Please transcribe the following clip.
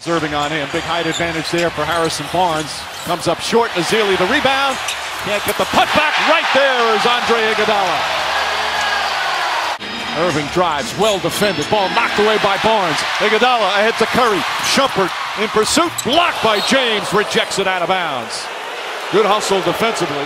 Serving on him. Big height advantage there for Harrison Barnes. Comes up short. Ezeli the rebound. Can't get the put back. Right there is Andre Iguodala. Irving drives. Well defended. Ball knocked away by Barnes. Iguodala ahead to Curry. Shumpert in pursuit. Blocked by James. Rejects it out of bounds. Good hustle defensively.